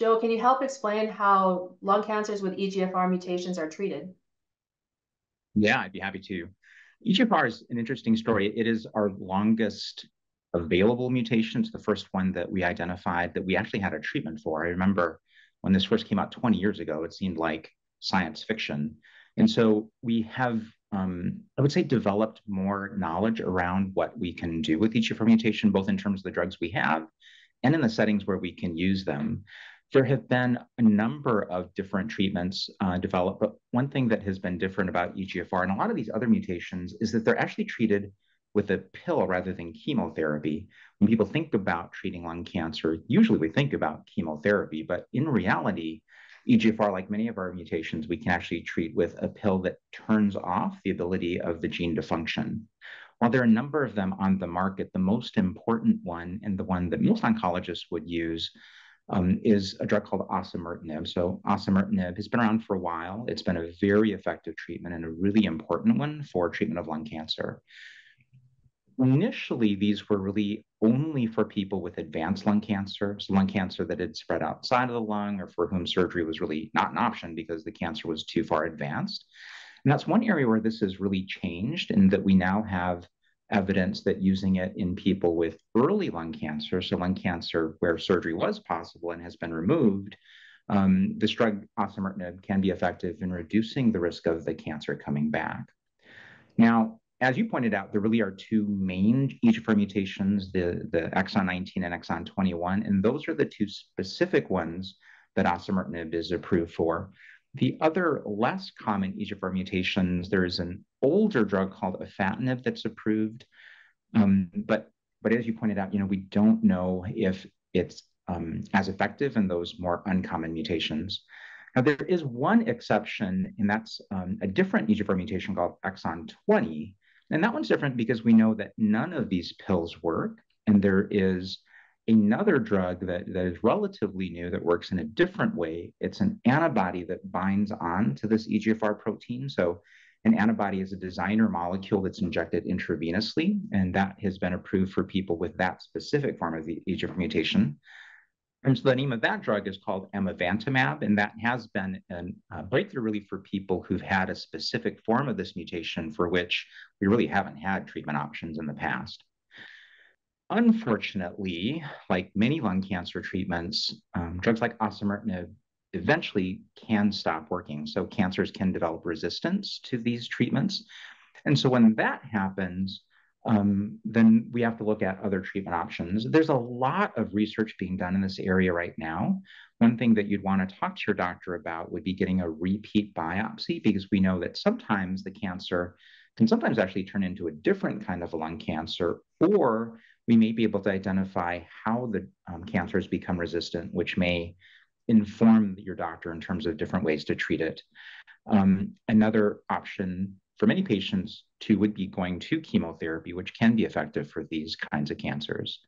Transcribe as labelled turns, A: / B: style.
A: Joe, can you help explain how lung cancers with EGFR mutations are treated?
B: Yeah, I'd be happy to. EGFR is an interesting story. It is our longest available mutation. It's the first one that we identified that we actually had a treatment for. I remember when this first came out 20 years ago, it seemed like science fiction. And so we have, um, I would say, developed more knowledge around what we can do with EGFR mutation, both in terms of the drugs we have and in the settings where we can use them. There have been a number of different treatments uh, developed, but one thing that has been different about EGFR and a lot of these other mutations is that they're actually treated with a pill rather than chemotherapy. When people think about treating lung cancer, usually we think about chemotherapy, but in reality, EGFR, like many of our mutations, we can actually treat with a pill that turns off the ability of the gene to function. While there are a number of them on the market, the most important one and the one that most oncologists would use um, is a drug called osimertinib. So osimertinib has been around for a while. It's been a very effective treatment and a really important one for treatment of lung cancer. Initially, these were really only for people with advanced lung cancer, so lung cancer that had spread outside of the lung or for whom surgery was really not an option because the cancer was too far advanced. And that's one area where this has really changed, in that we now have evidence that using it in people with early lung cancer, so lung cancer where surgery was possible and has been removed, um, this drug osimertinib can be effective in reducing the risk of the cancer coming back. Now, as you pointed out, there really are two main EGFR mutations, the, the exon 19 and exon 21, and those are the two specific ones that osimertinib is approved for. The other less common EGFR mutations, there is an older drug called afatinib that's approved, um, but but as you pointed out, you know we don't know if it's um, as effective in those more uncommon mutations. Now there is one exception, and that's um, a different EGFR mutation called exon 20, and that one's different because we know that none of these pills work, and there is another drug that, that is relatively new that works in a different way. It's an antibody that binds on to this EGFR protein. So an antibody is a designer molecule that's injected intravenously, and that has been approved for people with that specific form of the EGFR mutation. And so the name of that drug is called amivantamab, and that has been a uh, breakthrough really for people who've had a specific form of this mutation for which we really haven't had treatment options in the past. Unfortunately, like many lung cancer treatments, um, drugs like osimertinib eventually can stop working. So cancers can develop resistance to these treatments. And so when that happens, um, then we have to look at other treatment options. There's a lot of research being done in this area right now. One thing that you'd want to talk to your doctor about would be getting a repeat biopsy because we know that sometimes the cancer can sometimes actually turn into a different kind of lung cancer, or we may be able to identify how the um, cancer has become resistant, which may inform your doctor in terms of different ways to treat it. Um, another option for many patients too would be going to chemotherapy, which can be effective for these kinds of cancers.